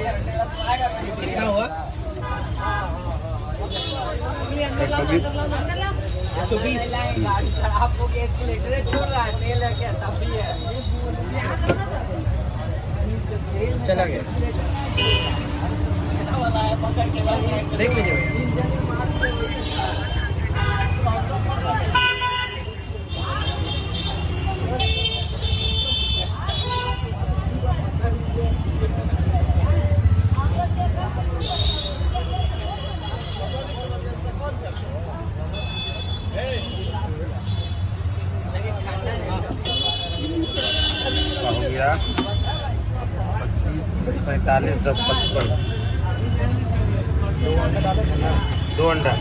कितना हुआ एक सौ बीस एक सौ बीस आपको केस के लेटर छोड़ रहा है तेल है क्या तब भी है चला गया। देख लीजिए गया। पच्चीस पैंतालीस दस पचपन। दो अंडा।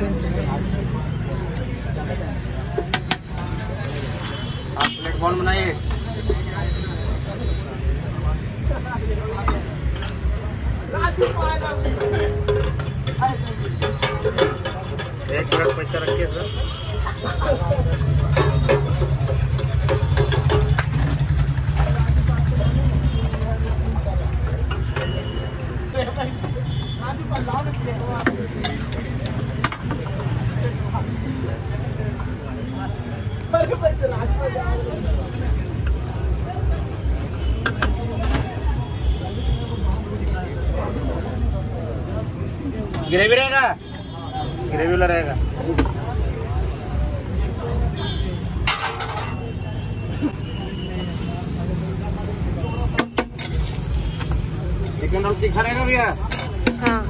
आप प्लेट कौन बनाइए। एक मिनट पैसा रखिए सर। ग्रेवी रहेगा? ग्रेवी वाला रहेगा। चिकन रोल तीखा रहेगा भैया? हाँ।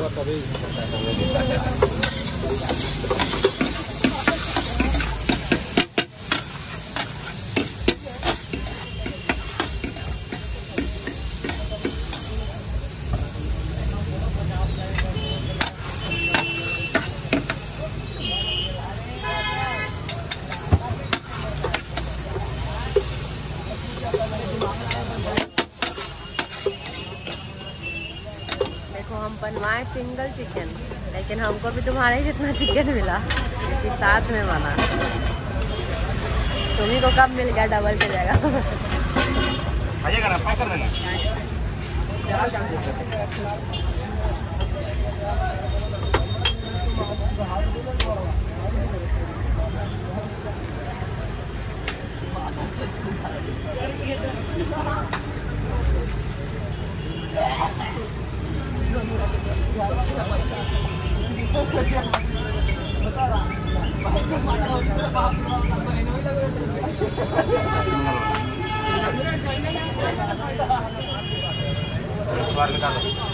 में होकर खड़ा हो जाते हो देखो बनवाए सिंगल चिकन। लेकिन हमको भी तुम्हारे जितना चिकन मिला, क्योंकि साथ में बना। तुम्ही को कब मिल गया डबल के ना कर बाहर निकालो।